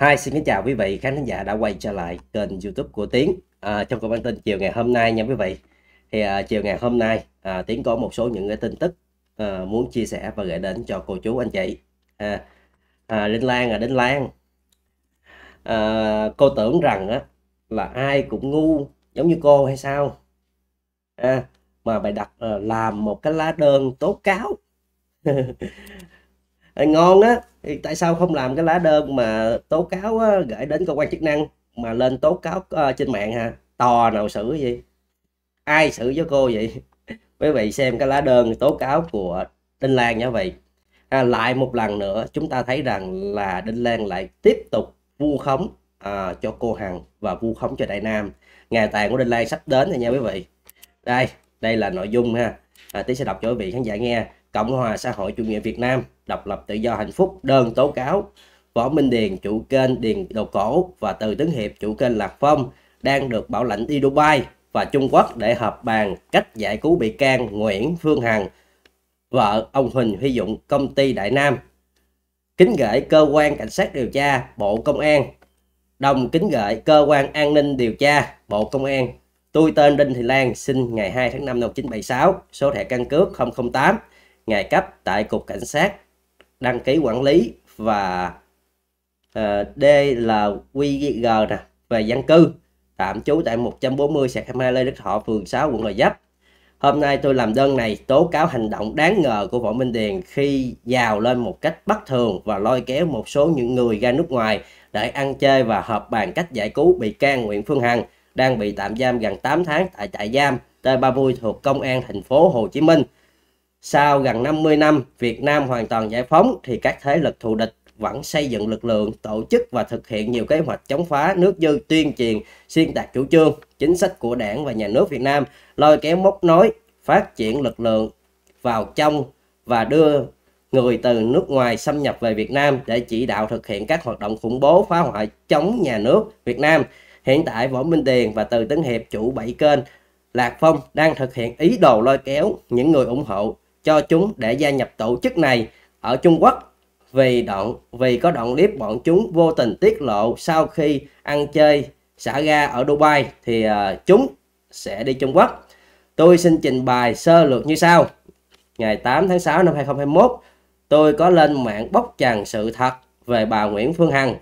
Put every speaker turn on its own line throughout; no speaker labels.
Hi, xin kính chào quý vị khán thính giả đã quay trở lại kênh YouTube của Tiến. À, trong cuộc bản tin chiều ngày hôm nay nha quý vị. Thì à, chiều ngày hôm nay à, Tiến có một số những cái tin tức à, muốn chia sẻ và gửi đến cho cô chú anh chị. À, à, Đinh Lan à Đinh Lan. À, cô tưởng rằng á là ai cũng ngu giống như cô hay sao? À, mà bài đặt à, làm một cái lá đơn tố cáo ngon á thì tại sao không làm cái lá đơn mà tố cáo á, gửi đến cơ quan chức năng mà lên tố cáo uh, trên mạng ha tò nào xử gì ai xử với cô vậy? Quý vị xem cái lá đơn tố cáo của Đinh Lan nha vậy. À, lại một lần nữa chúng ta thấy rằng là Đinh Lan lại tiếp tục vu khống à, cho cô Hằng và vu khống cho Đại Nam. Ngày tàn của Đinh Lan sắp đến rồi nha quý vị. Đây đây là nội dung ha à, tí sẽ đọc cho quý vị khán giả nghe Cộng hòa xã hội chủ nghĩa Việt Nam, độc lập tự do hạnh phúc, đơn tố cáo. Võ Minh Điền, chủ kênh Điền Đầu Cổ và Từ Tấn Hiệp, chủ kênh Lạc Phong đang được bảo lãnh đi Dubai và Trung Quốc để họp bàn cách giải cứu bị can Nguyễn Phương Hằng, vợ ông Huỳnh Huy Dụng, công ty Đại Nam. Kính gửi cơ quan cảnh sát điều tra, Bộ Công an. Đồng kính gửi cơ quan an ninh điều tra, Bộ Công an. Tôi tên Đinh Thị Lan, sinh ngày 2 tháng 5 năm 1976, số thẻ căn cước 008 ngày cấp tại Cục Cảnh sát đăng ký quản lý và ờ, uh, DLQG nè về dân cư tạm trú tại 140 sạc 22 Lê Đức Thọ, phường 6, quận Gò Vấp. Hôm nay tôi làm đơn này tố cáo hành động đáng ngờ của Võ Minh Điền khi giàu lên một cách bất thường và lôi kéo một số những người ra nước ngoài để ăn chơi và họp bàn cách giải cứu bị can Nguyễn Phương Hằng đang bị tạm giam gần 8 tháng tại trại giam T30 thuộc Công an thành phố Hồ Chí Minh. Sau gần 50 năm Việt Nam hoàn toàn giải phóng thì các thế lực thù địch vẫn xây dựng lực lượng, tổ chức và thực hiện nhiều kế hoạch chống phá nước dư tuyên truyền, xuyên tạc chủ trương, chính sách của đảng và nhà nước Việt Nam, lôi kéo móc nối, phát triển lực lượng vào trong và đưa người từ nước ngoài xâm nhập về Việt Nam để chỉ đạo thực hiện các hoạt động khủng bố phá hoại chống nhà nước Việt Nam. Hiện tại Võ Minh Điền và Từ Tấn Hiệp chủ bảy kênh Lạc Phong đang thực hiện ý đồ lôi kéo những người ủng hộ cho chúng để gia nhập tổ chức này ở Trung Quốc vì đoạn vì có đoạn clip bọn chúng vô tình tiết lộ sau khi ăn chơi xả ga ở Dubai thì uh, chúng sẽ đi Trung Quốc. Tôi xin trình bày sơ lược như sau. Ngày 8 tháng 6 năm 2021, tôi có lên mạng bóc trần sự thật về bà Nguyễn Phương Hằng,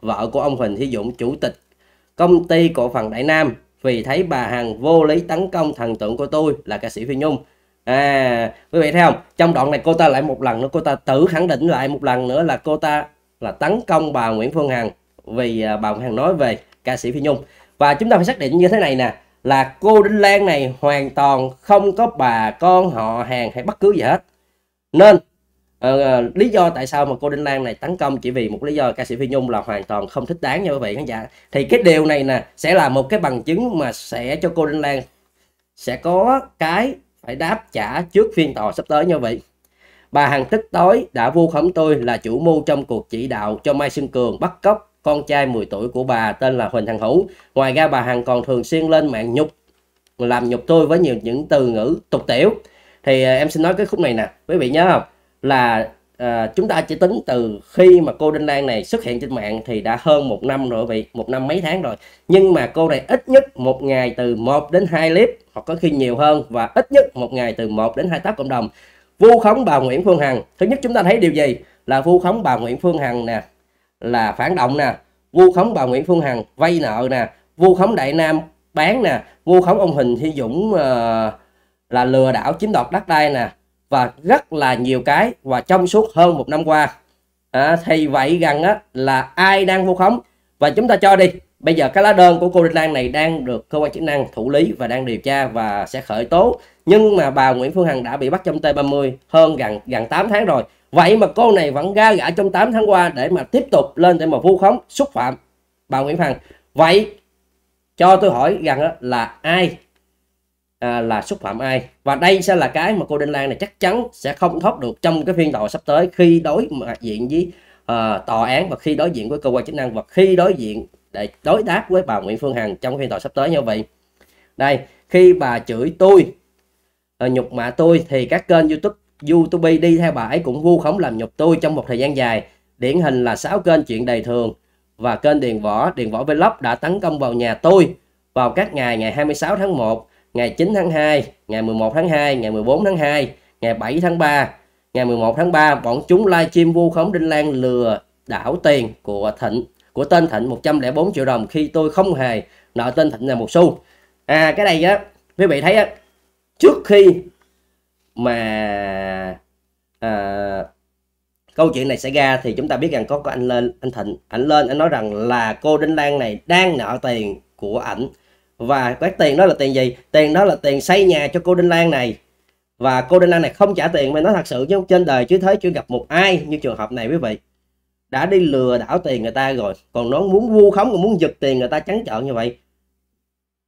vợ của ông Huỳnh Thí Dũng, chủ tịch công ty cổ phần Đại Nam. Vì thấy bà Hằng vô lý tấn công thần tượng của tôi là ca sĩ Phi Nhung. À quý vị thấy không? Trong đoạn này cô ta lại một lần nữa, cô ta tự khẳng định lại một lần nữa là cô ta là tấn công bà Nguyễn Phương Hằng vì à, bà Nguyễn Hằng nói về ca sĩ Phi Nhung. Và chúng ta phải xác định như thế này nè, là cô Đinh Lan này hoàn toàn không có bà con họ hàng hay bất cứ gì hết. Nên uh, lý do tại sao mà cô Đinh Lan này tấn công chỉ vì một lý do ca sĩ Phi Nhung là hoàn toàn không thích đáng nha quý vị khán giả thì cái điều này nè sẽ là một cái bằng chứng mà sẽ cho cô Đinh Lan sẽ có cái phải đáp trả trước phiên tòa sắp tới nha quý vị Bà Hằng tức tối đã vu khống tôi là chủ mưu trong cuộc chỉ đạo cho Mai Xuân Cường bắt cóc con trai 10 tuổi của bà tên là Huỳnh Thằng Hữu. Ngoài ra bà Hằng còn thường xuyên lên mạng nhục làm nhục tôi với nhiều những từ ngữ tục tiểu. Thì ờ, em xin nói cái khúc này nè, quý vị nhớ không? Là à, chúng ta chỉ tính từ khi mà cô Đinh Lan này xuất hiện trên mạng thì đã hơn một năm rồi vị một năm mấy tháng rồi. Nhưng mà cô này ít nhất một ngày từ 1 đến 2 clip hoặc có khi nhiều hơn và ít nhất một ngày từ 1 đến 2 tác cộng đồng. Vu khống bà Nguyễn Phương Hằng. Thứ nhất chúng ta thấy điều gì? Là vu khống bà Nguyễn Phương Hằng nè là phản động nè. Vu khống bà Nguyễn Phương Hằng vay nợ nè. Vu khống Đại Nam bán nè. Vu khống ông Huỳnh Thi Dũng uh, là lừa đảo chiếm đoạt đất đai nè và rất là nhiều cái. Và trong suốt hơn một năm qua à, thì vậy rằng á, là ai đang vu khống? Và chúng ta cho đi. Bây giờ cái lá đơn của cô Đinh Lan này đang được cơ quan chức năng thủ lý và đang điều tra và sẽ khởi tố. Nhưng mà bà Nguyễn Phương Hằng đã bị bắt trong T30 hơn gần gần 8 tháng rồi. Vậy mà cô này vẫn ga gã trong 8 tháng qua để mà tiếp tục lên để mà vu khống xúc phạm bà Nguyễn Phương Hằng. Vậy cho tôi hỏi rằng là ai à, là xúc phạm ai. Và đây sẽ là cái mà cô Đinh Lan này chắc chắn sẽ không thoát được trong cái phiên tòa sắp tới khi đối mặt diện với uh, tòa án và khi đối diện với cơ quan chức năng và khi đối diện để đối đáp với bà Nguyễn Phương Hằng trong phiên tòa sắp tới như vậy. Đây khi bà chửi tôi uh, nhục mạ tôi thì các kênh YouTube YouTube đi theo bà ấy cũng vu khống làm nhục tôi trong một thời gian dài. Điển hình là sáu kênh chuyện đầy thường và kênh Điền Võ, Điền Võ Vlog đã tấn công vào nhà tôi vào các ngày ngày 26 tháng 1, ngày 9 tháng 2, ngày 11 tháng 2, ngày 14 tháng 2, ngày 7 tháng 3, ngày 11 tháng 3 bọn chúng livestream vu khống Đinh Lan lừa đảo tiền của Thịnh của tên Thịnh 104 triệu đồng khi tôi không hề nợ tên Thịnh là một xu. À cái này á quý vị thấy á trước khi mà à, câu chuyện này xảy ra thì chúng ta biết rằng có có anh lên anh Thịnh anh lên anh nói rằng là cô Đinh Lan này đang nợ tiền của ảnh và cái tiền đó là tiền gì? Tiền đó là tiền xây nhà cho cô Đinh Lan này. Và cô Đinh Lan này không trả tiền mà nói thật sự chứ trên đời chứ thế chưa gặp một ai như trường hợp này quý vị. Đã đi lừa đảo tiền người ta rồi còn nó muốn vu khống còn muốn giật tiền người ta trắng trợn như vậy.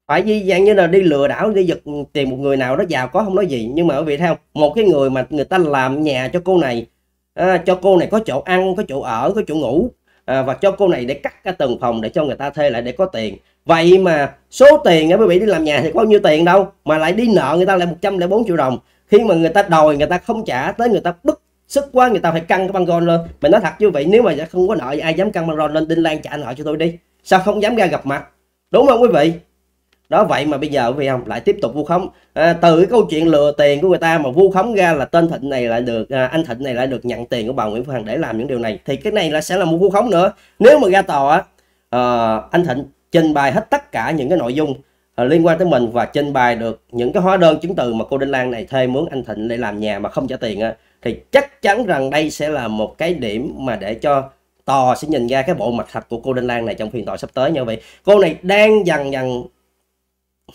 Phải di dạng như là đi lừa đảo đi giật tiền một người nào đó giàu có không nói gì. Nhưng mà quý vị thấy không một cái người mà người ta làm nhà cho cô này à, cho cô này có chỗ ăn có chỗ ở có chỗ ngủ à, và cho cô này để cắt cái từng phòng để cho người ta thuê lại để có tiền. Vậy mà số tiền á quý vị đi làm nhà thì có bao nhiêu tiền đâu mà lại đi nợ người ta lại 104 triệu đồng. Khi mà người ta đòi người ta không trả tới người ta bức sức quá người ta phải căng cái băng rôn lên. Mình nói thật chứ vậy nếu mà không có nợ ai dám căng băng rôn lên đinh lan trả nợ cho tôi đi. Sao không dám ra gặp mặt? Đúng không quý vị? Đó vậy mà bây giờ vì không lại tiếp tục vu khống. À, từ cái câu chuyện lừa tiền của người ta mà vu khống ra là tên thịnh này lại được à, anh thịnh này lại được nhận tiền của bà nguyễn phương hằng để làm những điều này thì cái này là sẽ là một vu khống nữa. Nếu mà ra tòa à, anh thịnh trình bày hết tất cả những cái nội dung à, liên quan tới mình và trình bày được những cái hóa đơn chứng từ mà cô Đinh Lan này thuê mướn anh Thịnh để làm nhà mà không trả tiền á thì chắc chắn rằng đây sẽ là một cái điểm mà để cho tòa sẽ nhìn ra cái bộ mặt thật của cô Đinh Lan này trong phiên tòa sắp tới như vậy cô này đang dần dần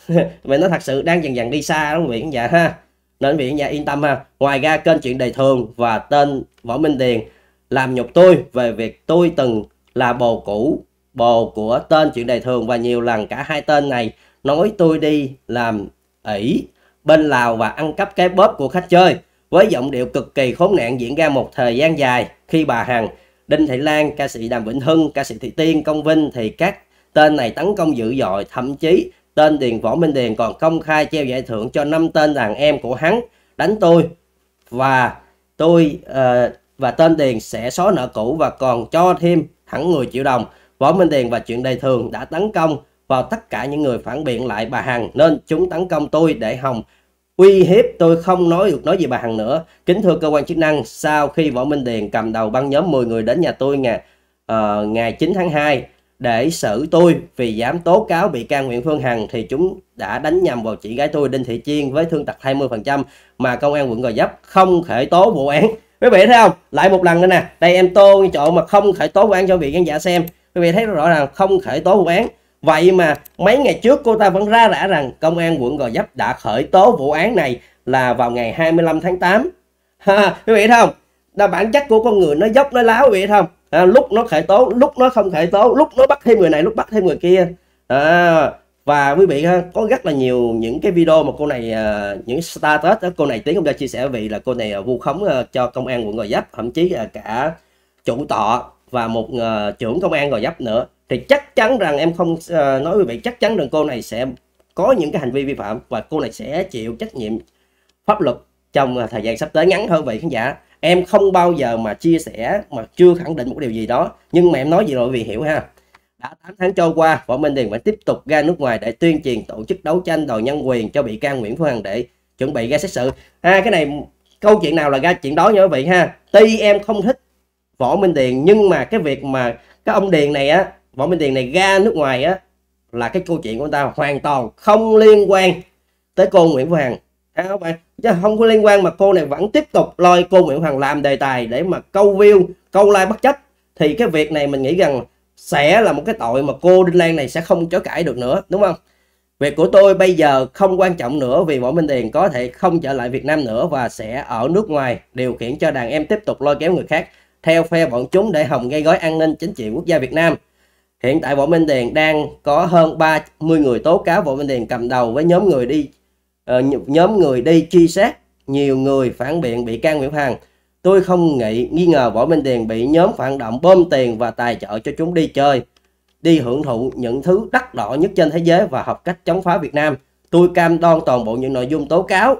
vậy nó thật sự đang dần dần đi xa đó quý vị dạ ha. Nên quý vị nhà yên tâm ha. Ngoài ra kênh chuyện đời thường và tên võ minh điền làm nhục tôi về việc tôi từng là bồ cũ bồ của tên chuyện đời thường và nhiều lần cả hai tên này nói tôi đi làm ỷ bên Lào và ăn cắp cái bóp của khách chơi. Với giọng điệu cực kỳ khốn nạn diễn ra một thời gian dài khi bà Hằng, Đinh Thị Lan, ca sĩ Đàm Vĩnh Hưng, ca sĩ Thị Tiên, Công Vinh thì các tên này tấn công dữ dội, thậm chí tên Điền Võ Minh Điền còn công khai treo giải thưởng cho năm tên đàn em của hắn đánh tôi và tôi uh, và tên Điền sẽ xóa nợ cũ và còn cho thêm hẳn 10 triệu đồng. Võ Minh Điền và chuyện đầy thường đã tấn công vào tất cả những người phản biện lại bà Hằng nên chúng tấn công tôi để hòng uy hiếp tôi không nói được nói gì bà Hằng nữa. Kính thưa cơ quan chức năng, sau khi Võ Minh Điền cầm đầu băng nhóm 10 người đến nhà tôi ngày uh, ngày 9 tháng 2 để xử tôi vì dám tố cáo bị can Nguyễn Phương Hằng thì chúng đã đánh nhầm vào chị gái tôi Đinh Thị Chiên với thương tật 20% mà công an quận Gò Vấp không khởi tố vụ án. Quý vị thấy không? Lại một lần nữa nè, đây em tô cái chỗ mà không khởi tố vụ án cho vị khán giả xem. Quý vị thấy rõ ràng không khởi tố vụ án. Vậy mà mấy ngày trước cô ta vẫn ra rã rằng công an quận Gò Vấp đã khởi tố vụ án này là vào ngày 25 tháng 8. Ha, quý vị thấy không? Là bản chất của con người nó dốc nó láo quý vị thấy không? À, lúc nó khởi tố, lúc nó không khởi tố, lúc nó bắt thêm người này, lúc bắt thêm người kia. À, và quý vị ha, có rất là nhiều những cái video mà cô này à, những status đó, cô này tiến cũng đã chia sẻ vì là cô này à, vu khống à, cho công an quận Gò Vấp thậm chí là cả chủ tọ và một uh, trưởng công an Gò Vấp nữa thì chắc chắn rằng em không uh, nói quý vị chắc chắn rằng cô này sẽ có những cái hành vi vi phạm và cô này sẽ chịu trách nhiệm pháp luật trong thời gian sắp tới ngắn hơn vậy khán giả em không bao giờ mà chia sẻ mà chưa khẳng định một điều gì đó. Nhưng mà em nói gì rồi vì hiểu ha. Đã 8 tháng trôi qua, võ minh điền vẫn tiếp tục ra nước ngoài để tuyên truyền tổ chức đấu tranh đòi nhân quyền cho bị can nguyễn phương hằng để chuẩn bị ra xét xử. Ha cái này câu chuyện nào là ra chuyện đó nha quý vị ha. Tuy em không thích võ minh điền, nhưng mà cái việc mà cái ông điền này á, võ minh điền này ra nước ngoài á, là cái câu chuyện của người ta hoàn toàn không liên quan tới cô nguyễn phương hằng à, không bạn chứ không có liên quan mà cô này vẫn tiếp tục lôi cô nguyễn hoàng làm đề tài để mà câu view câu like bất chấp. Thì cái việc này mình nghĩ rằng sẽ là một cái tội mà cô đinh lan này sẽ không chối cãi được nữa đúng không? Việc của tôi bây giờ không quan trọng nữa vì võ minh điền có thể không trở lại việt nam nữa và sẽ ở nước ngoài điều khiển cho đàn em tiếp tục lôi kéo người khác theo phe bọn chúng để hòng gây gói an ninh chính trị quốc gia việt nam. Hiện tại võ minh điền đang có hơn 30 người tố cáo võ minh điền cầm đầu với nhóm người đi uh, nhóm người đi truy xét nhiều người phản biện bị can Nguyễn Hằng. Tôi không nghĩ nghi ngờ Võ Minh Điền bị nhóm phản động bơm tiền và tài trợ cho chúng đi chơi, đi hưởng thụ những thứ đắt đỏ nhất trên thế giới và học cách chống phá Việt Nam. Tôi cam đoan toàn bộ những nội dung tố cáo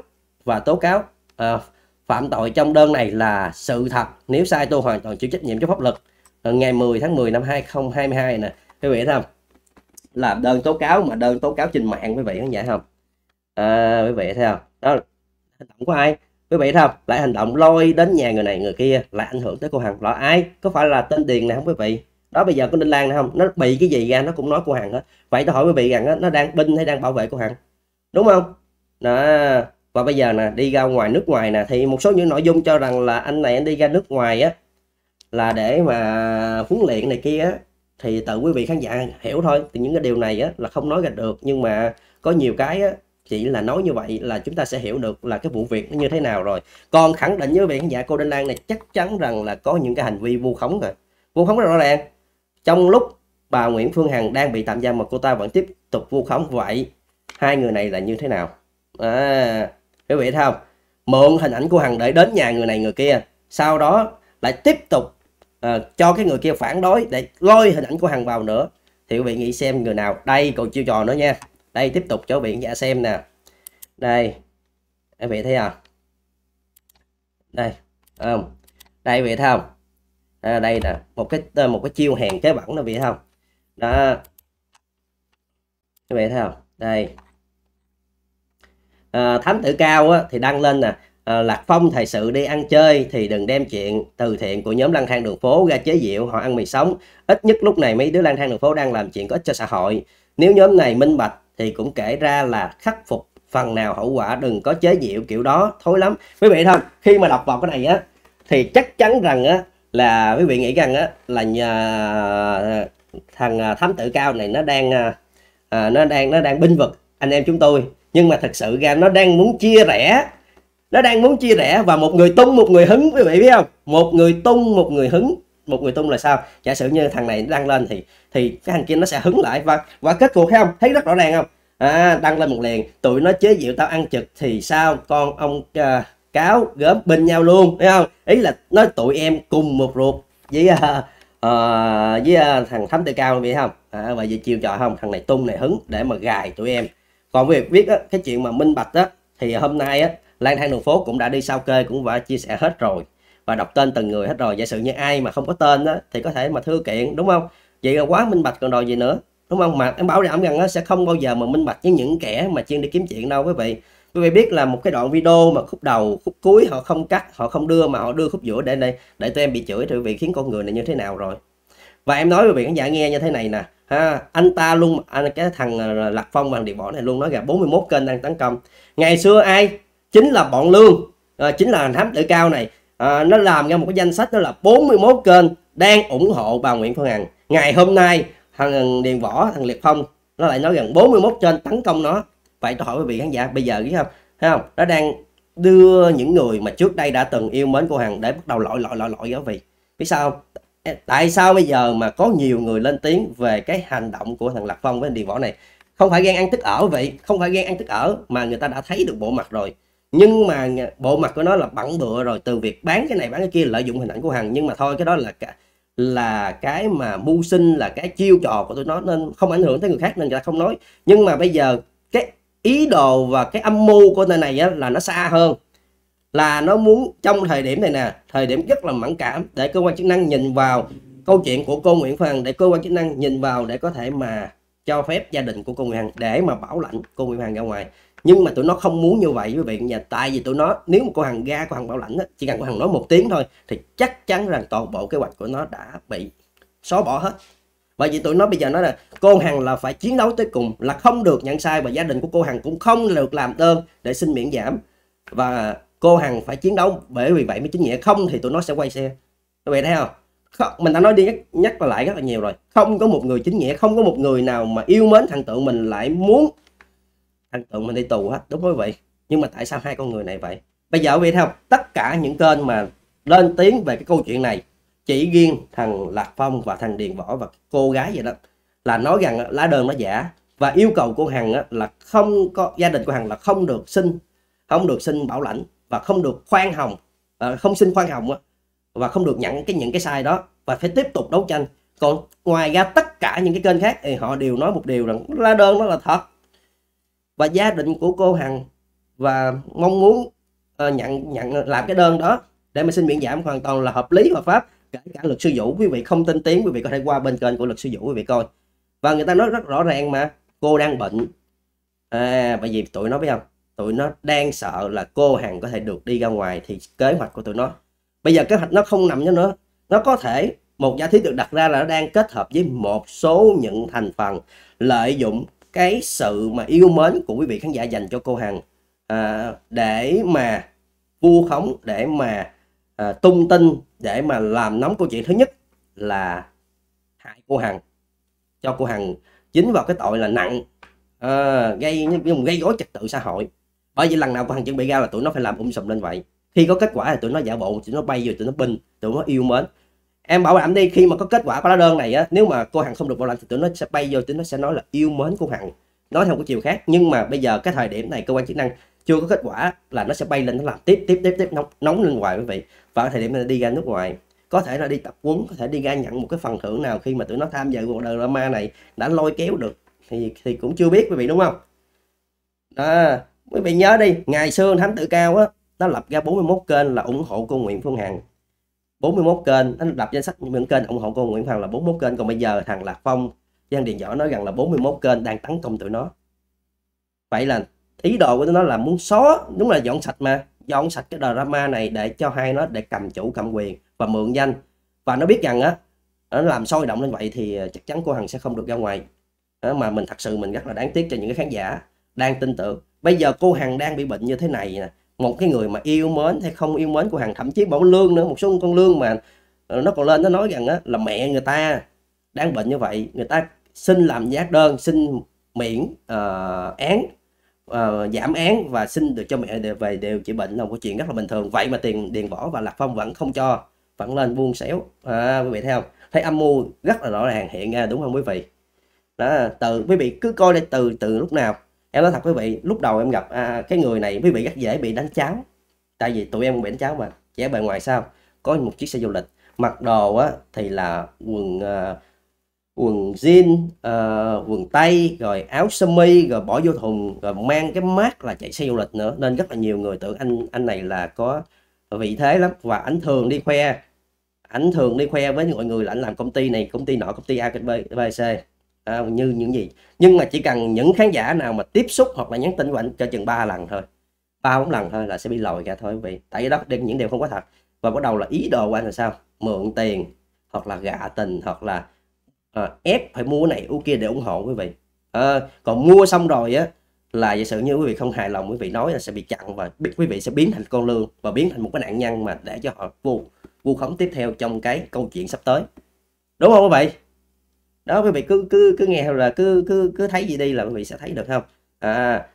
và tố cáo uh, phạm tội trong đơn này là sự thật. Nếu sai tôi hoàn toàn chịu trách nhiệm trước pháp luật. Ờ, ngày 10 tháng 10 năm 2022 nè quý vị thấy không là đơn tố cáo mà đơn tố cáo trên mạng quý vị có vậy không à, quý vị thấy không? Đó hành động của ai? Quý vị thấy không? Lại hành động lôi đến nhà người này người kia lại ảnh hưởng tới cô hằng. Là ai? Có phải là tên điền này không quý vị? Đó bây giờ có đinh lan này không? Nó bị cái gì ra? Nó cũng nói cô hằng hết vậy tôi hỏi quý vị rằng đó, nó đang binh hay đang bảo vệ cô hằng? Đúng không? Đó. Và bây giờ nè đi ra ngoài nước ngoài nè thì một số những nội dung cho rằng là anh này anh đi ra nước ngoài á là để mà huấn luyện này kia á thì tự quý vị khán giả hiểu thôi. Thì những cái điều này á là không nói ra được nhưng mà có nhiều cái á chỉ là nói như vậy là chúng ta sẽ hiểu được là cái vụ việc nó như thế nào rồi. Còn khẳng định với vị khán giả cô Đinh Lan này chắc chắn rằng là có những cái hành vi vu khống rồi. Vu khống rất rõ ràng. Trong lúc bà Nguyễn Phương Hằng đang bị tạm giam mà cô ta vẫn tiếp tục vu khống vậy hai người này là như thế nào? À, quý vị thấy không? Mượn hình ảnh của Hằng để đến nhà người này người kia sau đó lại tiếp tục uh, cho cái người kia phản đối để lôi hình ảnh của Hằng vào nữa. Thì quý vị nghĩ xem người nào đây còn chiêu trò nữa nha đây tiếp tục cho biển giả xem nè. Đây quý vị thấy không? Đây không? Đây vị thấy không? À, đây nè một cái một cái chiêu hèn trái bẩn đó vị không? Đó. Các vị thấy không? Đây. À, thám tử cao á, thì đăng lên nè. À, lạc phong thời sự đi ăn chơi thì đừng đem chuyện từ thiện của nhóm lang thang đường phố ra chế diệu họ ăn mì sống. Ít nhất lúc này mấy đứa lang thang đường phố đang làm chuyện có ích cho xã hội. Nếu nhóm này minh bạch thì cũng kể ra là khắc phục phần nào hậu quả đừng có chế diệu kiểu đó thối lắm. Quý vị không khi mà đọc vào cái này á thì chắc chắn rằng á là quý vị nghĩ rằng á là nhà thằng à, thám tử cao này nó đang à, à nó đang nó đang binh vực anh em chúng tôi. Nhưng mà thật sự ra nó đang muốn chia rẽ nó đang muốn chia rẽ và một người tung một người hứng quý vị biết không? Một người tung một người hứng một người tung là sao? Giả sử như thằng này đăng lên thì thì cái thằng kia nó sẽ hứng lại và và kết cuộc thấy không? Thấy rất rõ ràng không? À, đăng lên một liền tụi nó chế diệu tao ăn trực thì sao? Con ông uh, cáo gớm bên nhau luôn thấy không? Ý là nói tụi em cùng một ruột với uh, uh, với uh, thằng thấm tự cao vậy không? À, và về chiều trò không? Thằng này tung này hứng để mà gài tụi em. Còn việc viết á, cái chuyện mà minh bạch á thì hôm nay á lang thang đường phố cũng đã đi sao kê cũng đã chia sẻ hết rồi và đọc tên từng người hết rồi. Giả sử như ai mà không có tên đó thì có thể mà thư kiện đúng không? Vậy là quá minh bạch còn đòi gì nữa đúng không? Mà em bảo đảm rằng nó sẽ không bao giờ mà minh bạch với những kẻ mà chuyên đi kiếm chuyện đâu quý vị. Quý vị biết là một cái đoạn video mà khúc đầu khúc cuối họ không cắt họ không đưa mà họ đưa khúc giữa để đây để tụi em bị chửi thì quý vị khiến con người này như thế nào rồi? Và em nói quý vị khán giả nghe như thế này nè ha anh ta luôn anh cái thằng à, lạc phong bằng điện bỏ này luôn nói là 41 kênh đang tấn công. Ngày xưa ai? Chính là bọn lương à, chính là thám tử cao này à, nó làm ra một cái danh sách đó là 41 kênh đang ủng hộ bà Nguyễn Phương Hằng. Ngày hôm nay thằng Điền Võ thằng Liệt Phong nó lại nói rằng 41 kênh tấn công nó. Vậy tôi hỏi quý vị khán giả bây giờ biết không? Thấy không? Nó đang đưa những người mà trước đây đã từng yêu mến cô Hằng để bắt đầu lội lội lội lội giáo vị. Biết sao không? Tại sao bây giờ mà có nhiều người lên tiếng về cái hành động của thằng Lạc Phong với Điền Võ này? Không phải ghen ăn tức ở vậy không phải ghen ăn tức ở mà người ta đã thấy được bộ mặt rồi nhưng mà bộ mặt của nó là bẩn bựa rồi từ việc bán cái này bán cái kia lợi dụng hình ảnh của Hằng. Nhưng mà thôi cái đó là cả là cái mà mưu sinh là cái chiêu trò của tụi nó nên không ảnh hưởng tới người khác nên người ta không nói. Nhưng mà bây giờ cái ý đồ và cái âm mưu của tên này á, là nó xa hơn. Là nó muốn trong thời điểm này nè thời điểm rất là mẫn cảm để cơ quan chức năng nhìn vào câu chuyện của cô Nguyễn Phương để cơ quan chức năng nhìn vào để có thể mà cho phép gia đình của cô Nguyễn Hằng để mà bảo lãnh cô Nguyễn Hằng ra ngoài nhưng mà tụi nó không muốn như vậy quý vị nhà tại vì tụi nó nếu mà cô Hằng ga, cô Hằng bảo lãnh chỉ cần cô Hằng nói một tiếng thôi thì chắc chắn rằng toàn bộ kế hoạch của nó đã bị xóa bỏ hết. Bởi vì tụi nó bây giờ nói là cô Hằng là phải chiến đấu tới cùng là không được nhận sai và gia đình của cô Hằng cũng không được làm đơn để xin miễn giảm. Và cô Hằng phải chiến đấu bởi vì vậy mới chính nghĩa không thì tụi nó sẽ quay xe. Các bạn thấy không? Không, mình đã nói đi nhắc, nhắc lại rất là nhiều rồi. Không có một người chính nghĩa không có một người nào mà yêu mến thằng tượng mình lại muốn thằng tượng mình đi tù hết, đúng không quý vị nhưng mà tại sao hai con người này vậy? Bây giờ quý vị thấy không? Tất cả những kênh mà lên tiếng về cái câu chuyện này, chỉ riêng thằng lạc phong và thằng điền võ và cô gái vậy đó, là nói rằng lá đơn nó giả. Và yêu cầu của hằng là không có, gia đình của hằng là không được xin, không được xin bảo lãnh và không được khoan hồng ờ, không xin khoan hồng và không được nhận cái, những cái sai đó, và phải tiếp tục đấu tranh. Còn ngoài ra tất cả những cái kênh khác thì họ đều nói một điều rằng lá đơn nó là thật và gia đình của cô Hằng và mong muốn uh, nhận nhận làm cái đơn đó để mà xin miễn giảm hoàn toàn là hợp lý hợp pháp kể cả luật sư vũ. Quý vị không tin tiếng quý vị có thể qua bên kênh của luật sư vũ quý vị coi. Và người ta nói rất rõ ràng mà cô đang bệnh. À, bởi vì tụi nó biết không? Tụi nó đang sợ là cô hằng có thể được đi ra ngoài thì kế hoạch của tụi nó. Bây giờ kế hoạch nó không nằm cho nữa. Nó có thể một giả thuyết được đặt ra là nó đang kết hợp với một số những thành phần lợi dụng cái sự mà yêu mến của quý vị khán giả dành cho cô hằng à, để mà vu khống để mà à, tung tin để mà làm nóng câu chuyện thứ nhất là hại cô hằng cho cô hằng chính vào cái tội là nặng à, gây gây rối trật tự xã hội. Bởi vì lần nào cô hằng chuẩn bị ra là tụi nó phải làm um sùm lên vậy. Khi có kết quả thì tụi nó giả bộ tụi nó bay rồi tụi nó binh tụi nó yêu mến em bảo đảm đi, khi mà có kết quả của lá đơn này á, nếu mà cô hằng không được bảo lãnh thì tụi nó sẽ bay vô, tụi nó sẽ nói là yêu mến cô hằng. Nói theo một chiều khác, nhưng mà bây giờ cái thời điểm này cơ quan chức năng chưa có kết quả là nó sẽ bay lên nó làm tiếp tiếp tiếp tiếp, nóng nóng lên ngoài quý vị. Và ở thời điểm này đi ra nước ngoài. Có thể là đi tập quấn, có thể đi ra nhận một cái phần thưởng nào khi mà tụi nó tham dự cuộc drama này đã lôi kéo được thì thì cũng chưa biết quý vị, đúng không? Đó, quý vị nhớ đi, ngày xưa thánh tự cao á, nó lập ra 41 kênh là ủng hộ cô Nguyễn Phương Hằng. 41 kênh anh lập danh sách những kênh ủng hộ cô Nguyễn Hoàng là 41 kênh còn bây giờ thằng Lạc Phong Giang Điền Võ nói rằng là 41 kênh đang tấn công tụi nó. Vậy là ý đồ của tụi nó là muốn xóa đúng là dọn sạch mà dọn sạch cái drama này để cho hai nó để cầm chủ cầm quyền và mượn danh. Và nó biết rằng á nó làm sôi động lên vậy thì chắc chắn cô Hằng sẽ không được ra ngoài. Đó, mà mình thật sự mình rất là đáng tiếc cho những cái khán giả đang tin tưởng. Bây giờ cô Hằng đang bị bệnh như thế này nè một cái người mà yêu mến hay không yêu mến của Hằng thậm chí bảo lương nữa một số con lương mà ờ, nó còn lên nó nói rằng á là mẹ người ta đang bệnh như vậy người ta xin làm giác đơn xin miễn uh, án uh, giảm án và xin được cho mẹ đều về điều trị bệnh là một chuyện rất là bình thường. Vậy mà tiền điền võ và lạc phong vẫn không cho vẫn lên buông xéo. À, quý vị thấy không? Thấy âm mưu rất là rõ ràng hiện ra đúng không quý vị? Đó từ quý vị cứ coi đây từ từ lúc nào? Em nói thật quý vị lúc đầu em gặp à, cái người này quý vị rất dễ bị đánh cháo tại vì tụi em bị đánh cháo mà trẻ bề ngoài sao? Có một chiếc xe du lịch mặc đồ á thì là quần à, quần jean à, quần tây rồi áo sơ mi rồi bỏ vô thùng rồi mang cái mát là chạy xe du lịch nữa. Nên rất là nhiều người tưởng anh anh này là có vị thế lắm. Và ảnh thường đi khoe ảnh thường đi khoe với mọi người là anh làm công ty này công ty nọ công ty A B, B C à, như những gì? Nhưng mà chỉ cần những khán giả nào mà tiếp xúc hoặc là nhắn tin của ảnh cho chừng ba lần thôi. Ba bốn lần thôi là sẽ bị lòi ra thôi quý vị tại vì đó những điều không có thật. Và bắt đầu là ý đồ của anh là sao? Mượn tiền hoặc là gạ tình hoặc là à, ép phải mua này u kia để ủng hộ quý vị. À, còn mua xong rồi á là giả sử như quý vị không hài lòng quý vị nói là sẽ bị chặn và biết quý vị sẽ biến thành con lương và biến thành một cái nạn nhân mà để cho họ vu vu khống tiếp theo trong cái câu chuyện sắp tới. Đúng không quý vị? Đó quý vị cứ cứ cứ nghe là cứ cứ cứ thấy gì đi là quý vị sẽ thấy được không? À,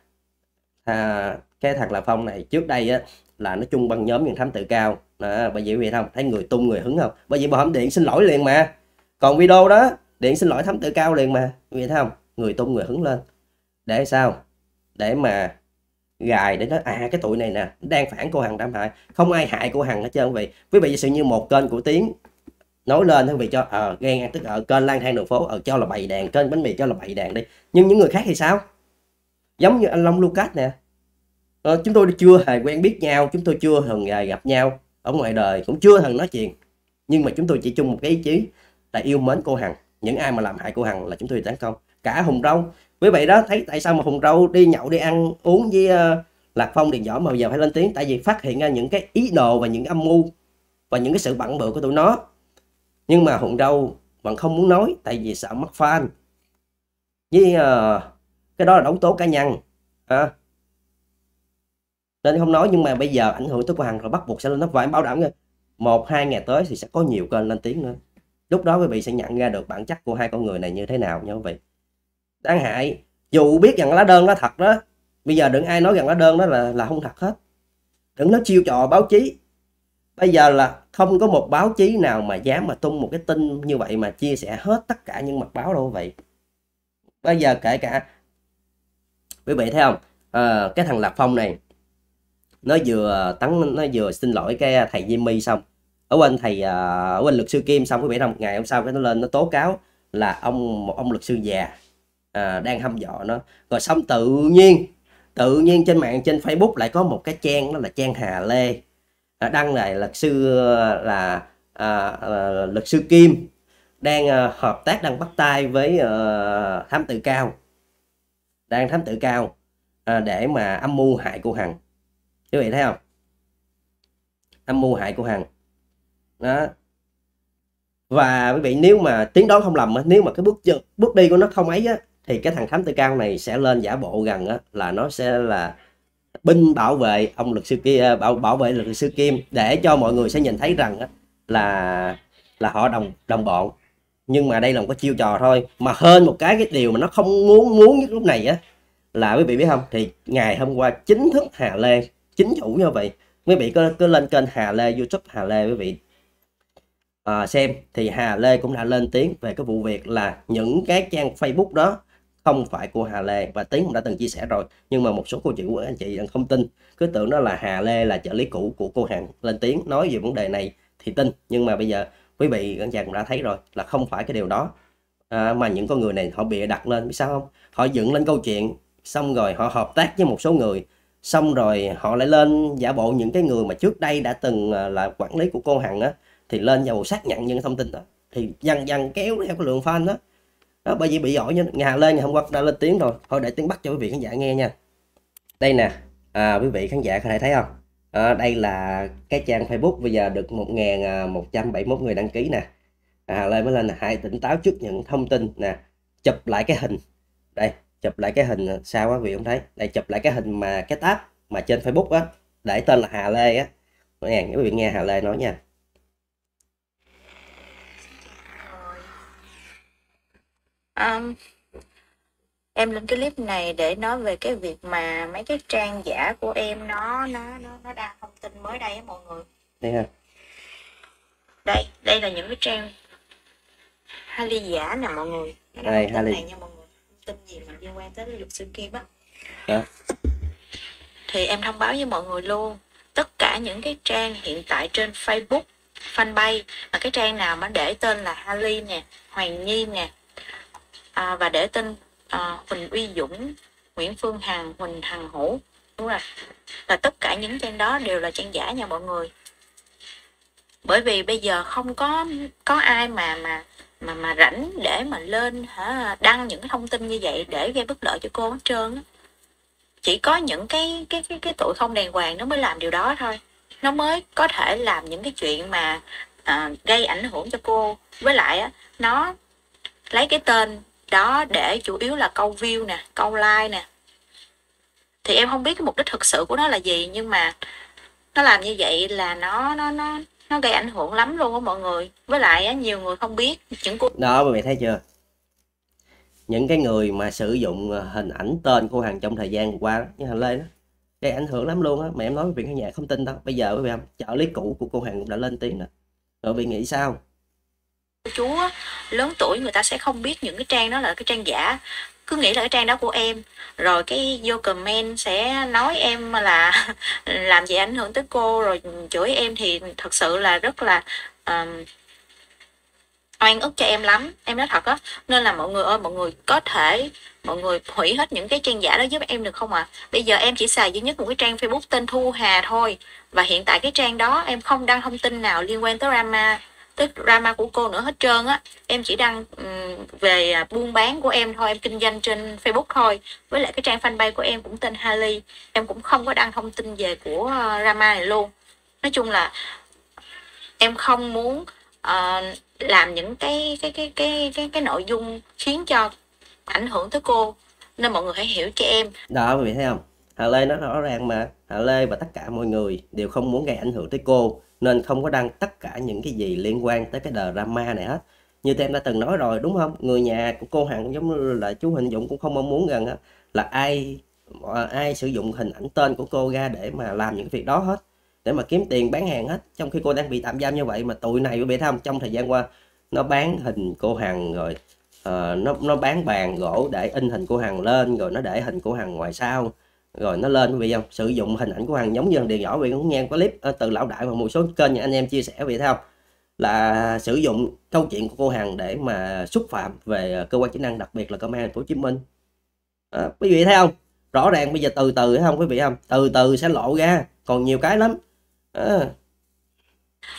à cái thằng là phong này trước đây á là nó chung băng nhóm những thám tử cao. À, bởi vì quý vị không thấy người tung người hứng không? Bởi vì bảo hẩm điện xin lỗi liền mà. Còn video đó điện xin lỗi thám tử cao liền mà. Quý vị thấy không? Người tung người hứng lên. Để sao? Để mà gài để nói à cái tụi này nè đang phản cô hằng đam hại không ai hại cô hằng hết trơn vì quý vị sự như một kênh của tiếng nói lên quý vị cho ờ uh, ghen tức ở kênh lang thang đường phố ở cho là bày đàn kênh bánh mì cho là bày đàn đi. Nhưng những người khác thì sao? Giống như anh Long Lucas nè. À, chúng tôi chưa hề quen biết nhau chúng tôi chưa hề gặp nhau ở ngoài đời cũng chưa hề nói chuyện. Nhưng mà chúng tôi chỉ chung một cái ý chí là yêu mến cô Hằng. Những ai mà làm hại cô Hằng là chúng tôi tấn công. Cả Hùng Râu. Quý vị đó thấy tại sao mà Hùng Râu đi nhậu đi ăn uống với uh, Lạc Phong Điền Võ mà giờ phải lên tiếng? Tại vì phát hiện ra những cái ý đồ và những âm mưu và những cái sự bận bự của tụi nó nhưng mà hùng râu vẫn không muốn nói tại vì sợ mất fan. Với uh, cái đó là đấu tố cá nhân à. nên không nói nhưng mà bây giờ ảnh hưởng tới của hàng rồi bắt buộc sẽ lên nó và em bảo đảm nha. Một hai ngày tới thì sẽ có nhiều kênh lên tiếng nữa. Lúc đó quý vị sẽ nhận ra được bản chất của hai con người này như thế nào nha quý vị. Đáng hại dù biết rằng lá đơn nó thật đó bây giờ đừng ai nói rằng lá đơn đó là là không thật hết. Đừng nói chiêu trò báo chí bây giờ là không có một báo chí nào mà dám mà tung một cái tin như vậy mà chia sẻ hết tất cả những mặt báo đâu vậy. Bây giờ kể cả quý vị thấy không? À, cái thằng lạc phong này nó vừa tấn nó vừa xin lỗi cái thầy Jimmy xong. Ở bên thầy ờ, ở bên luật sư Kim xong quý vị không? Ngày hôm sau cái nó lên nó tố cáo là ông một ông luật sư già à, đang hăm dọa nó. Rồi xong tự nhiên tự nhiên trên mạng trên Facebook lại có một cái trang đó là trang Hà Lê đăng này luật sư ờ, là à, à, luật sư Kim đang à, hợp tác đang bắt tay với à, thám tử cao. Đang thám tử cao à, để mà âm mưu hại cô Hằng. Quý vị thấy không? Âm mưu hại cô Hằng. Đó. Và quý vị nếu mà tiếng đó không lầm nếu mà cái bước bước đi của nó không ấy á, thì cái thằng thám tử cao này sẽ lên giả bộ gần á, là nó sẽ là binh bảo vệ ông luật sư kia à, bảo bảo vệ luật sư Kim để cho mọi người sẽ nhìn thấy rằng là là họ đồng đồng bọn. Nhưng mà đây là một cái chiêu trò thôi. Mà hơn một cái cái điều mà nó không muốn muốn nhất lúc này á là quý vị biết không? Thì ngày hôm qua chính thức Hà Lê chính chủ như vậy quý vị cứ cứ lên kênh Hà Lê YouTube Hà Lê quý vị à, xem. Thì Hà Lê cũng đã lên tiếng về cái vụ việc là những cái trang Facebook đó không phải của Hà Lê và Tiến cũng đã từng chia sẻ rồi. Nhưng mà một số cô của anh chị không tin. Cứ tưởng đó là Hà Lê là trợ lý cũ của cô Hằng lên tiếng nói về vấn đề này thì tin. Nhưng mà bây giờ quý vị anh chàng cũng đã thấy rồi là không phải cái điều đó. À, mà những con người này họ bịa đặt lên biết sao không? Họ dựng lên câu chuyện xong rồi họ hợp tác với một số người. Xong rồi họ lại lên giả bộ những cái người mà trước đây đã từng à, là quản lý của cô Hằng á thì lên giả bộ xác nhận những thông tin đó. Thì dần dần kéo theo cái lượng fan đó đó bởi vì bị ổi nhá nhà lên ngày hôm qua đã lên tiếng rồi. Thôi để tiếng bắt cho quý vị khán giả nghe nha. Đây nè. À, quý vị khán giả có thể thấy không? À, đây là cái trang Facebook. Bây giờ được 1.171 à, người đăng ký nè. À, lên mới lên là hãy tỉnh táo trước những thông tin nè. Chụp lại cái hình. Đây chụp lại cái hình. Sao quý vị không thấy? Đây chụp lại cái hình mà cái tab mà trên Facebook á. Để tên là Hà Lê á. Nghe quý vị nghe Hà Lê nói nha.
Um, em lên cái clip này để nói về cái việc mà mấy cái trang giả của em nó nó nó nó đăng thông tin mới đây á mọi người.
Đây ha.
Đây đây là những cái trang Harley giả nè mọi người.
Đây Harley này
nha mọi người. Tin gì mà liên quan tới luật sư Kim á.
Dạ.
thì em thông báo với mọi người luôn tất cả những cái trang hiện tại trên Facebook fanpage mà cái trang nào mà để tên là Harley nè Hoàng Nhi nè à, và để tên à, Huỳnh Uy Dũng Nguyễn Phương Hằng Huỳnh Hằng Hữu. Đúng rồi. Là tất cả những trang đó đều là trang giả nha mọi người. Bởi vì bây giờ không có có ai mà mà mà mà rảnh để mà lên hả đăng những cái thông tin như vậy để gây bất lợi cho cô hết trơn á. Chỉ có những cái cái cái cái tội không đàng hoàng nó mới làm điều đó thôi. Nó mới có thể làm những cái chuyện mà à, gây ảnh hưởng cho cô. Với lại á nó lấy cái tên đó để chủ yếu là câu view nè câu like nè. Thì em không biết cái mục đích thực sự của nó là gì nhưng mà nó làm như vậy là nó nó nó nó gây ảnh hưởng lắm luôn á mọi người. Với lại á, nhiều người không biết những cô
đó mà mày thấy chưa? Những cái người mà sử dụng ờ, hình ảnh tên của hàng trong thời gian qua như hành lên đó gây ảnh hưởng lắm luôn á. Mà em nói với viện khán giả không tin đâu. Bây giờ với em trợ lý cũ của cô hàng cũng đã lên tiếng rồi rồi bị nghĩ sao?
Chú lớn tuổi người ta sẽ không biết những cái trang đó là cái trang giả. Cứ nghĩ là cái trang đó của em. Rồi cái vô comment sẽ nói em là làm gì ảnh hưởng tới cô. Rồi chửi em thì thật sự là rất là um, oan ức cho em lắm. Em nói thật á nên là mọi người ơi mọi người có thể mọi người hủy hết những cái trang giả đó giúp em được không ạ? À? bây giờ em chỉ xài duy nhất một cái trang facebook tên thu hà thôi. Và hiện tại cái trang đó em không đăng thông tin nào liên quan tới drama tới drama của cô nữa hết trơn á. Em chỉ đăng um, về à, buôn bán của em thôi em kinh doanh trên facebook thôi. Với lại cái trang fanpage của em cũng tên Harley em cũng không có đăng thông tin về của à, drama này luôn. Nói chung là em không muốn uh, làm những cái cái cái cái cái cái nội dung khiến cho ảnh hưởng tới cô. Nên mọi người hãy hiểu cho em.
Đó mọi người thấy không? Hà Lê nó rõ ràng mà. Hà Lê và tất cả mọi người đều không muốn gây ảnh hưởng tới cô nên không có đăng tất cả những cái gì liên quan tới cái drama này hết. Như em đã từng nói rồi đúng không? Người nhà của cô hằng giống như là chú Huỳnh Dũng cũng không mong muốn rằng là ai ờ, ai sử dụng hình ảnh tên của cô ra để mà làm những việc đó hết để mà kiếm tiền bán hàng hết. Trong khi cô đang bị tạm giam như vậy mà tụi này quý vị thấy không? Trong thời gian qua nó bán hình cô hằng rồi uh, nó nó bán bàn gỗ để in hình cô hằng lên rồi nó để hình cô hằng ngoài sau rồi nó lên quý vị không sử dụng hình ảnh của hàng giống như điện nhỏ vì cũng nghe có clip ờ, từ lão đại và một số kênh anh em chia sẻ vậy thấy không? Là sử dụng câu chuyện của cô Hằng để mà xúc phạm về ờ, cơ quan chức năng đặc biệt là công an thành phố Hồ Chí Minh. À, quý vị thấy không? Rõ ràng bây giờ từ từ không quý vị không? Từ từ sẽ lộ ra còn nhiều cái lắm. À.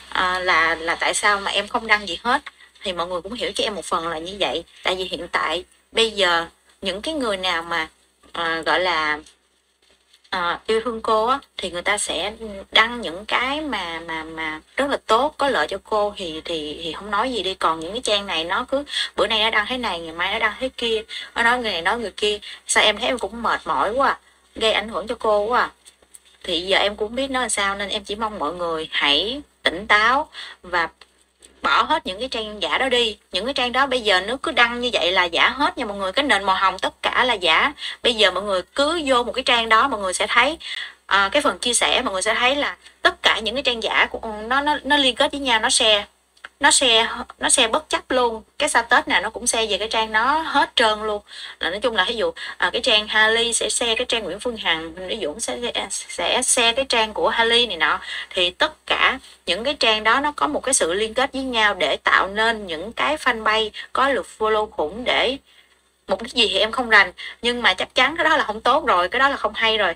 à, là là tại sao mà em không đăng gì hết? Thì mọi người cũng hiểu cho em một phần là như vậy. Tại vì hiện tại bây giờ những cái người nào mà à, gọi là à, yêu thương cô á thì người ta sẽ đăng những cái mà mà mà rất là tốt có lợi cho cô thì thì thì không nói gì đi. Còn những cái trang này nó cứ bữa nay nó đăng thế này ngày mai nó đăng thế kia nó nói người này nói người kia. Sao em thấy em cũng mệt mỏi quá à, gây ảnh hưởng cho cô quá à. thì giờ em cũng biết nó là sao nên em chỉ mong mọi người hãy tỉnh táo và bỏ hết những cái trang giả đó đi. Những cái trang đó bây giờ nếu cứ đăng như vậy là giả hết nha mọi người. Cái nền màu hồng tất cả là giả. Bây giờ mọi người cứ vô một cái trang đó mọi người sẽ thấy à, cái phần chia sẻ mọi người sẽ thấy là tất cả những cái trang giả của nó nó nó liên kết với nhau nó share nó xe nó xe bất chấp luôn. Cái sa tết nào nó cũng xe về cái trang nó hết trơn luôn. Là nói chung là ví dụ à, cái trang Harley sẽ xe cái trang Nguyễn Phương Hằng ví dụ sẽ sẽ xe cái trang của Harley này nọ. Thì tất cả những cái trang đó nó có một cái sự liên kết với nhau để tạo nên những cái fanpage có lượt follow khủng để mục đích gì thì em không rành. Nhưng mà chắc chắn cái đó là không tốt rồi cái đó là không hay rồi.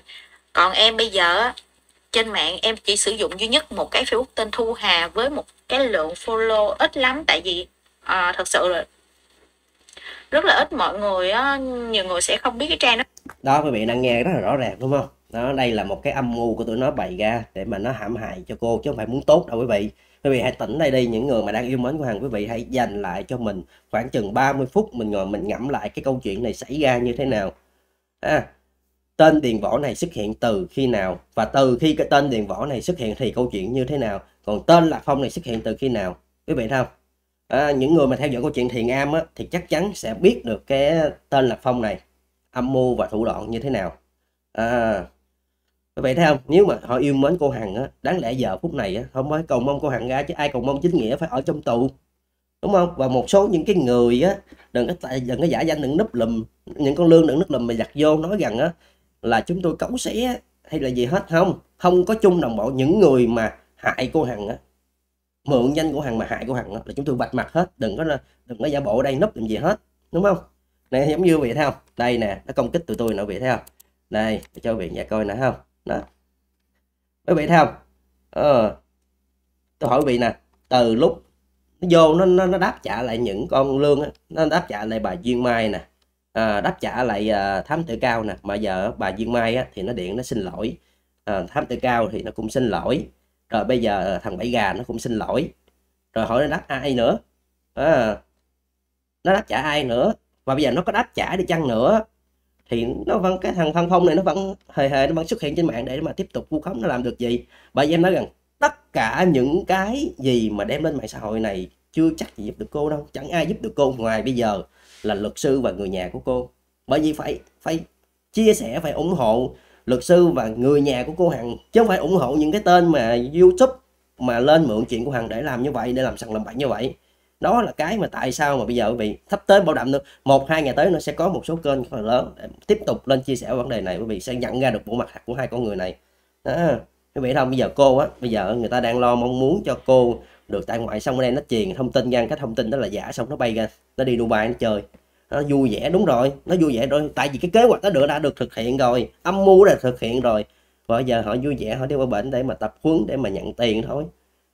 Còn em bây giờ trên mạng em chỉ sử dụng duy nhất một cái Facebook tên Thu Hà với một cái lượng follow ít lắm tại vì à, thật sự là rất là ít mọi người á, nhiều người sẽ không biết cái trang đó.
Đó quý vị đang nghe rất là rõ ràng đúng không? Đó đây là một cái âm mưu của tụi nó bày ra để mà nó hãm hại cho cô chứ không phải muốn tốt đâu quý vị. Quý vị hãy tỉnh đây đi những người mà đang yêu mến của hàng quý vị hãy dành lại cho mình khoảng chừng 30 phút mình ngồi mình ngẫm lại cái câu chuyện này xảy ra như thế nào. À, tên điền võ này xuất hiện từ khi nào? Và từ khi cái tên điền võ này xuất hiện thì câu chuyện như thế nào? Còn tên lạc phong này xuất hiện từ khi nào? Quý vị thấy không? À, những người mà theo dõi câu chuyện thiền am á, thì chắc chắn sẽ biết được cái tên lạc phong này âm mưu và thủ đoạn như thế nào. À, quý vị thấy không? Nếu mà họ yêu mến cô hằng á đáng lẽ giờ phút này á không phải cầu mong cô hằng ra chứ ai cầu mong chính nghĩa phải ở trong tù. Đúng không? Và một số những cái người á đừng có tại đừng có giả danh đừng núp lùm những con lương đừng núp lùm mà giặt vô nói rằng á là chúng tôi cấu xé hay là gì hết không? Không có chung đồng bộ những người mà hại cô hằng á. Mượn danh của hằng mà hại cô hằng là chúng tôi bạch mặt hết đừng có đừng có giả bộ ở đây núp làm gì hết đúng không? Này giống như vậy thấy không? Đây nè nó công kích tụi tôi nè vị thấy không? Đây để cho vị nhà coi nè không? Đó. Mấy vị thấy không? Ờ, tôi hỏi vị nè từ lúc nó vô nó nó, nó đáp trả lại những con lương á nó đáp trả lại bà duyên mai nè à, đáp trả lại à, thám tử cao nè. Mà giờ bà duyên mai á, thì nó điện nó xin lỗi. À, thám tử cao thì nó cũng xin lỗi. Rồi bây giờ thằng bảy gà nó cũng xin lỗi. Rồi hỏi nó đáp ai nữa? À, nó đáp trả ai nữa? Và bây giờ nó có đáp trả đi chăng nữa? Thì nó vẫn cái thằng phân phong này nó vẫn hề hề nó vẫn xuất hiện trên mạng để mà tiếp tục vu khống nó làm được gì? Bởi vì em nói rằng tất cả những cái gì mà đem lên mạng xã hội này chưa chắc gì giúp được cô đâu. Chẳng ai giúp được cô ngoài bây giờ là luật sư và người nhà của cô. Bởi vì phải phải chia sẻ, phải ủng hộ luật sư và người nhà của cô Hằng, chứ không phải ủng hộ những cái tên mà YouTube mà lên mượn chuyện của Hằng để làm như vậy, để làm sằng làm bậy như vậy. Đó là cái mà tại sao mà bây giờ bị thấp tới bảo đảm nữa. Một, hai ngày tới nó sẽ có một số kênh rất là lớn, để tiếp tục lên chia sẻ vấn đề này quý vị sẽ nhận ra được bộ mặt thật của hai con người này. Đó quý vị không? Bây giờ cô á, bây giờ người ta đang lo mong muốn cho cô được tại ngoại xong ở đây nó truyền thông tin ra cái thông tin đó là giả xong nó bay ra nó đi Dubai nó chơi. Nó vui vẻ đúng rồi nó vui vẻ rồi tại vì cái kế hoạch đó được đã được thực hiện rồi âm mưu đã thực hiện rồi. Và giờ họ vui vẻ họ đi qua bệnh để mà tập huấn để mà nhận tiền thôi.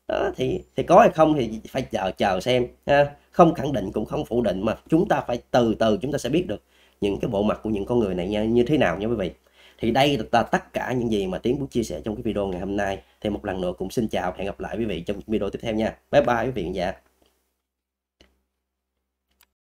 Đó thì thì có hay không thì phải chờ chờ xem ha. Không khẳng định cũng không phủ định mà chúng ta phải từ từ chúng ta sẽ biết được những cái bộ mặt của những con người này như, như thế nào nha quý vị thì đây là tất cả những gì mà tiến muốn chia sẻ trong cái video ngày hôm nay. Thì một lần nữa cũng xin chào, hẹn gặp lại quý vị trong video tiếp theo nha. Bye bye quý vị dạ